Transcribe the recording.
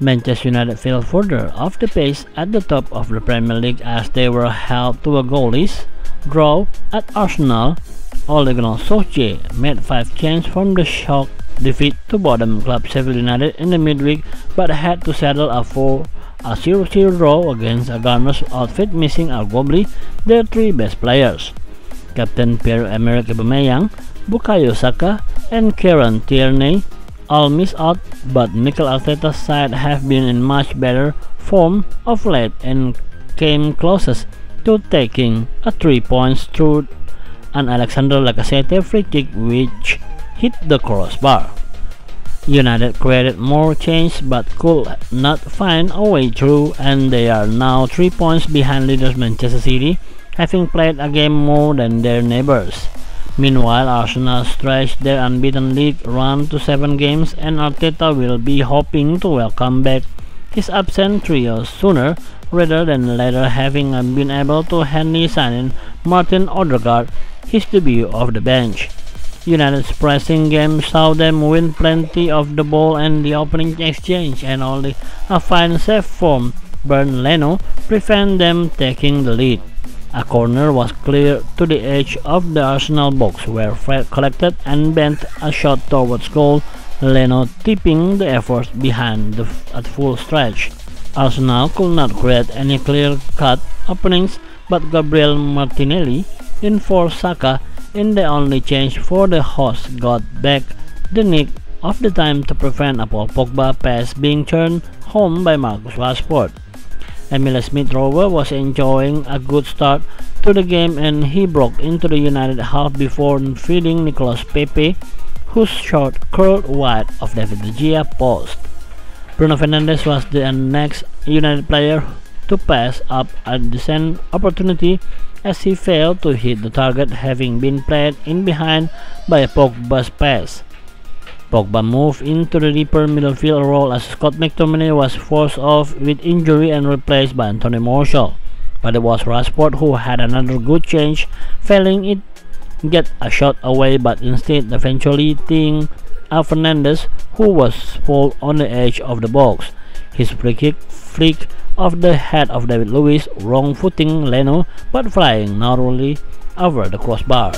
Manchester United fell further off the pace at the top of the Premier League as they were held to a goalless draw at Arsenal. Ole Gunnar Solskjaer made five changes from the shock defeat to bottom club Sheffield United in the midweek but had to settle a 4 a 0-0 draw against a Gunners outfit missing arguably their three best players. Captain Pierre-Emerick Aubameyang, Bukayo Saka, and Kieran Tierney all miss out, but Mikel Arteta's side have been in much better form of late and came closest to taking a 3 points through an Alexander Lacazette free kick which hit the crossbar. United created more change but could not find a way through and they are now 3 points behind leaders Manchester City having played a game more than their neighbors. Meanwhile, Arsenal stretched their unbeaten league run to 7 games and Arteta will be hoping to welcome back his absent trio sooner rather than later having been able to handily sign in Martin Odegaard his debut off the bench. United's pressing game saw them win plenty of the ball and the opening exchange and only a fine save from Bernd Leno prevent them taking the lead. A corner was clear to the edge of the Arsenal box where Fred collected and bent a shot towards goal, Leno tipping the effort behind the at full stretch. Arsenal could not create any clear-cut openings but Gabriel Martinelli enforced Saka in the only change for the hosts got back the nick of the time to prevent a Paul Pogba pass being turned home by Marcus Rashford. Emile Smith Rowe was enjoying a good start to the game and he broke into the United half before feeding Nicolas Pepe, whose shot curled wide of David De Gea post. Bruno Fernandes was the next United player to pass up a decent opportunity as he failed to hit the target having been played in behind by a Pogba's pass. Pogba moved into the deeper midfield role as Scott McTominay was forced off with injury and replaced by Anthony Martial. But it was Rashford who had another good change, failing it get a shot away but instead eventually teeing Al Fernandes who was full on the edge of the box. His free kick flick off the head of David Luiz, wrong footing Leno but flying narrowly over the crossbar.